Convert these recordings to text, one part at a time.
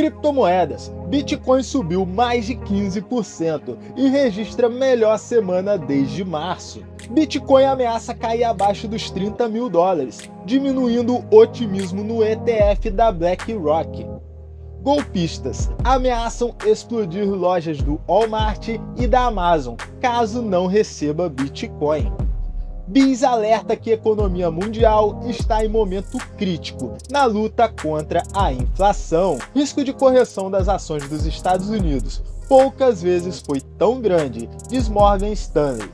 Criptomoedas. Bitcoin subiu mais de 15% e registra melhor semana desde março. Bitcoin ameaça cair abaixo dos 30 mil dólares, diminuindo o otimismo no ETF da BlackRock. Golpistas ameaçam explodir lojas do Walmart e da Amazon caso não receba Bitcoin. BIS alerta que a economia mundial está em momento crítico na luta contra a inflação. Risco de correção das ações dos Estados Unidos poucas vezes foi tão grande, diz Morgan Stanley.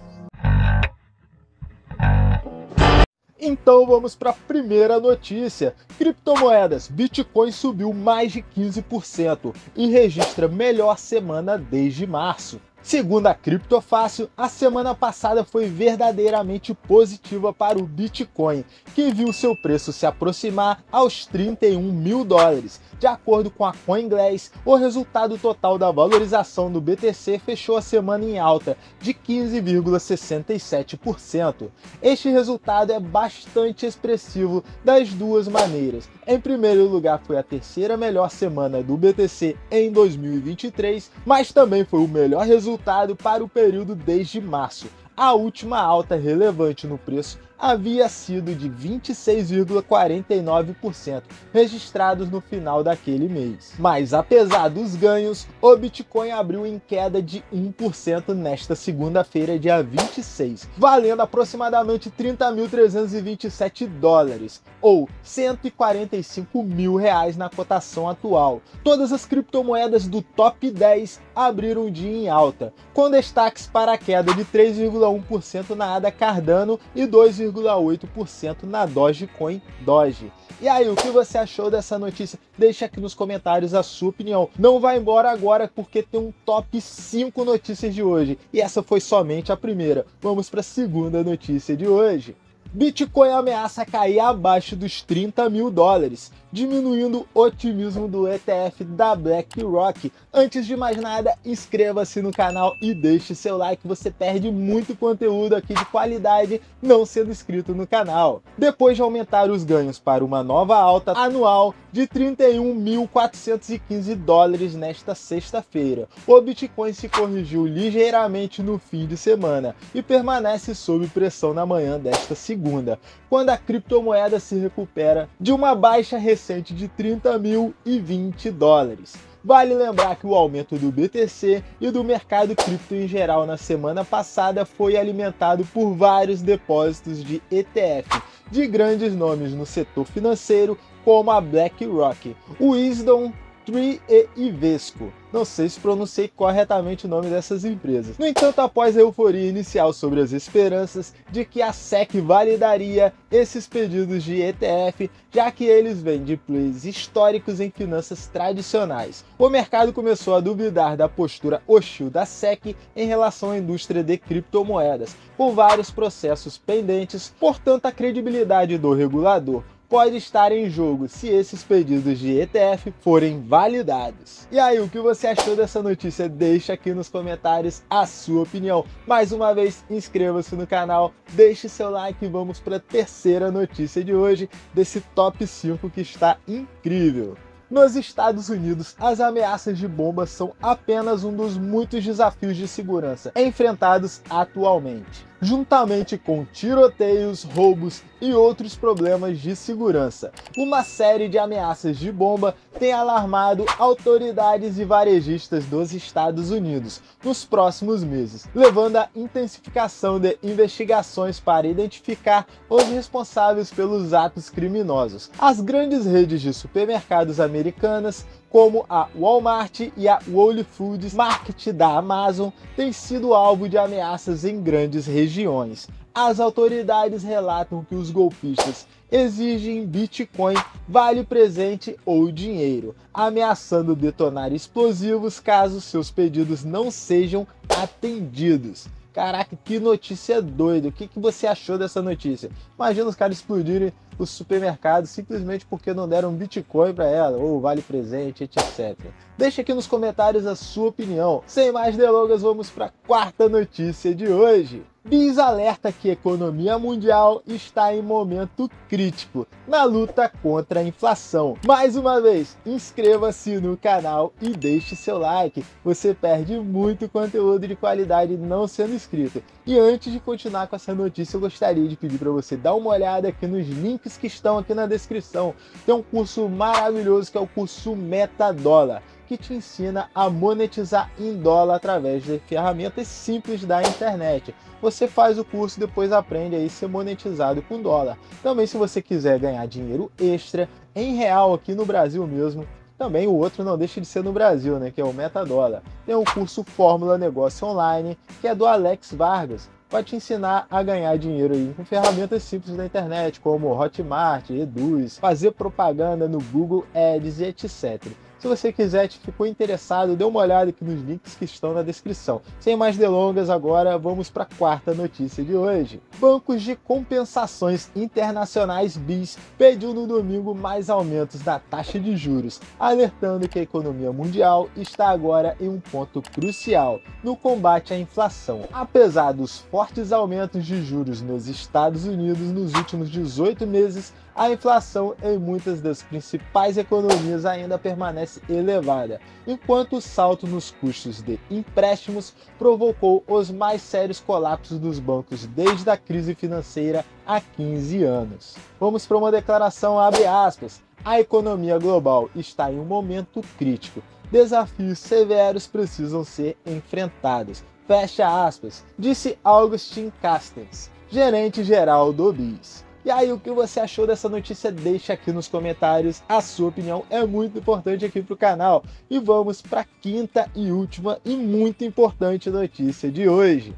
Então vamos para a primeira notícia. Criptomoedas. Bitcoin subiu mais de 15% e registra melhor semana desde março. Segundo a Criptofácil, a semana passada foi verdadeiramente positiva para o Bitcoin, que viu seu preço se aproximar aos 31 mil dólares. De acordo com a CoinGlass, o resultado total da valorização do BTC fechou a semana em alta de 15,67%. Este resultado é bastante expressivo das duas maneiras. Em primeiro lugar, foi a terceira melhor semana do BTC em 2023, mas também foi o melhor resultado para o período desde março. A última alta relevante no preço havia sido de 26,49% registrados no final daquele mês. Mas apesar dos ganhos, o Bitcoin abriu em queda de 1% nesta segunda-feira, dia 26, valendo aproximadamente 30.327 dólares, ou 145 mil reais na cotação atual. Todas as criptomoedas do top 10 abriram o dia em alta, com destaques para a queda de 3,1% na ADA Cardano e 2, 2,8% na Dogecoin Doge. E aí, o que você achou dessa notícia? Deixa aqui nos comentários a sua opinião. Não vai embora agora porque tem um top 5 notícias de hoje. E essa foi somente a primeira. Vamos para a segunda notícia de hoje. Bitcoin ameaça cair abaixo dos 30 mil dólares, diminuindo o otimismo do ETF da BlackRock. Antes de mais nada, inscreva-se no canal e deixe seu like, você perde muito conteúdo aqui de qualidade não sendo inscrito no canal. Depois de aumentar os ganhos para uma nova alta anual de 31.415 dólares nesta sexta-feira, o Bitcoin se corrigiu ligeiramente no fim de semana e permanece sob pressão na manhã desta segunda segunda, quando a criptomoeda se recupera de uma baixa recente de 30.020 dólares. Vale lembrar que o aumento do BTC e do mercado cripto em geral na semana passada foi alimentado por vários depósitos de ETF de grandes nomes no setor financeiro, como a BlackRock, o Wisdom Tree e Ivesco. Não sei se pronunciei corretamente o nome dessas empresas. No entanto, após a euforia inicial sobre as esperanças de que a SEC validaria esses pedidos de ETF, já que eles vêm de plays históricos em finanças tradicionais, o mercado começou a duvidar da postura hostil da SEC em relação à indústria de criptomoedas, com vários processos pendentes, portanto, a credibilidade do regulador pode estar em jogo se esses pedidos de ETF forem validados. E aí, o que você achou dessa notícia? Deixa aqui nos comentários a sua opinião. Mais uma vez, inscreva-se no canal, deixe seu like e vamos para a terceira notícia de hoje desse top 5 que está incrível. Nos Estados Unidos, as ameaças de bombas são apenas um dos muitos desafios de segurança enfrentados atualmente juntamente com tiroteios, roubos e outros problemas de segurança. Uma série de ameaças de bomba tem alarmado autoridades e varejistas dos Estados Unidos nos próximos meses, levando à intensificação de investigações para identificar os responsáveis pelos atos criminosos. As grandes redes de supermercados americanas como a Walmart e a Whole Foods Market da Amazon têm sido alvo de ameaças em grandes regiões. As autoridades relatam que os golpistas exigem Bitcoin, vale presente ou dinheiro, ameaçando detonar explosivos caso seus pedidos não sejam atendidos. Caraca, que notícia doida. O que, que você achou dessa notícia? Imagina os caras explodirem os supermercados simplesmente porque não deram Bitcoin para ela, ou vale presente, etc. Deixe aqui nos comentários a sua opinião. Sem mais delongas, vamos para a quarta notícia de hoje. BIS alerta que a economia mundial está em momento crítico na luta contra a inflação. Mais uma vez, inscreva-se no canal e deixe seu like. Você perde muito conteúdo de qualidade não sendo inscrito. E antes de continuar com essa notícia, eu gostaria de pedir para você dar uma olhada aqui nos links que estão aqui na descrição. Tem um curso maravilhoso que é o curso Metadólar que te ensina a monetizar em dólar através de ferramentas simples da internet. Você faz o curso e depois aprende a ser monetizado com dólar. Também se você quiser ganhar dinheiro extra em real aqui no Brasil mesmo, também o outro não deixa de ser no Brasil, né, que é o Metadólar. Tem o curso Fórmula Negócio Online, que é do Alex Vargas, vai te ensinar a ganhar dinheiro aí com ferramentas simples da internet, como Hotmart, Eduz, fazer propaganda no Google Ads e etc. Se você quiser, te ficou interessado, dê uma olhada aqui nos links que estão na descrição. Sem mais delongas, agora vamos para a quarta notícia de hoje. Bancos de compensações internacionais BIS pediu no domingo mais aumentos da taxa de juros, alertando que a economia mundial está agora em um ponto crucial no combate à inflação. Apesar dos fortes aumentos de juros nos Estados Unidos nos últimos 18 meses, a inflação em muitas das principais economias ainda permanece elevada, enquanto o salto nos custos de empréstimos provocou os mais sérios colapsos dos bancos desde a crise financeira há 15 anos. Vamos para uma declaração abre aspas. A economia global está em um momento crítico. Desafios severos precisam ser enfrentados. Fecha aspas, disse Augustin Castens, gerente geral do BIS. E aí, o que você achou dessa notícia? Deixa aqui nos comentários. A sua opinião é muito importante aqui para o canal. E vamos para a quinta e última e muito importante notícia de hoje.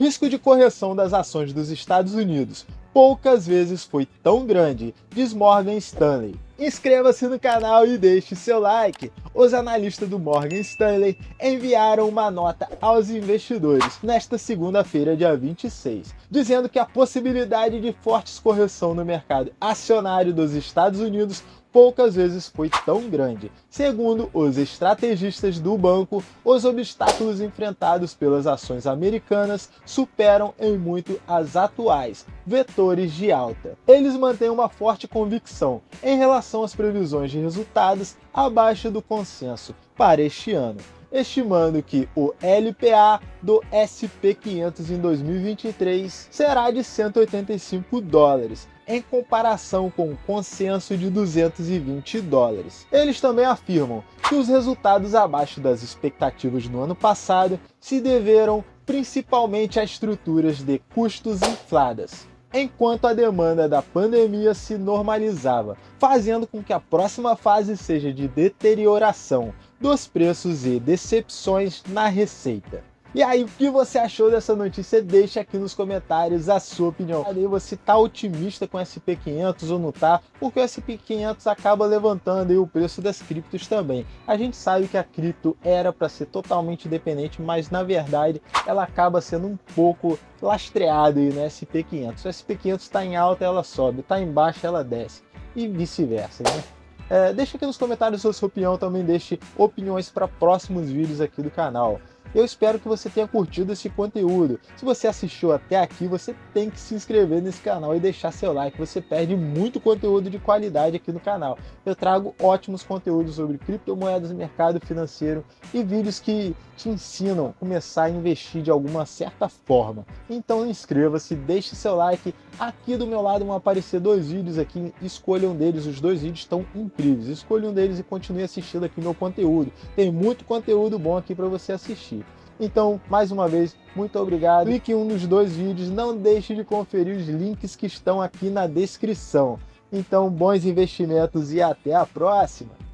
Risco de correção das ações dos Estados Unidos poucas vezes foi tão grande, diz Morgan Stanley. Inscreva-se no canal e deixe seu like. Os analistas do Morgan Stanley enviaram uma nota aos investidores nesta segunda-feira, dia 26, dizendo que a possibilidade de fortes correção no mercado acionário dos Estados Unidos poucas vezes foi tão grande. Segundo os estrategistas do banco, os obstáculos enfrentados pelas ações americanas superam em muito as atuais vetores de alta. Eles mantêm uma forte convicção em relação às previsões de resultados abaixo do consenso para este ano estimando que o LPA do SP500 em 2023 será de 185 dólares, em comparação com o consenso de 220 dólares. Eles também afirmam que os resultados abaixo das expectativas no ano passado se deveram principalmente a estruturas de custos infladas, enquanto a demanda da pandemia se normalizava, fazendo com que a próxima fase seja de deterioração dos preços e decepções na receita. E aí, o que você achou dessa notícia? Deixa aqui nos comentários a sua opinião. Aí você tá otimista com o SP500 ou não tá? Porque o SP500 acaba levantando o preço das criptos também. A gente sabe que a cripto era para ser totalmente independente, mas na verdade ela acaba sendo um pouco lastreada aí no SP500. O SP500 está em alta, ela sobe, está em baixa, ela desce e vice-versa, né? É, deixa aqui nos comentários sua opinião, também deixe opiniões para próximos vídeos aqui do canal. Eu espero que você tenha curtido esse conteúdo. Se você assistiu até aqui, você tem que se inscrever nesse canal e deixar seu like. Você perde muito conteúdo de qualidade aqui no canal. Eu trago ótimos conteúdos sobre criptomoedas, mercado financeiro e vídeos que te ensinam a começar a investir de alguma certa forma. Então inscreva-se, deixe seu like. Aqui do meu lado vão aparecer dois vídeos aqui. Escolha um deles, os dois vídeos estão incríveis. Escolha um deles e continue assistindo aqui meu conteúdo. Tem muito conteúdo bom aqui para você assistir. Então, mais uma vez, muito obrigado. Clique em um dos dois vídeos, não deixe de conferir os links que estão aqui na descrição. Então, bons investimentos e até a próxima!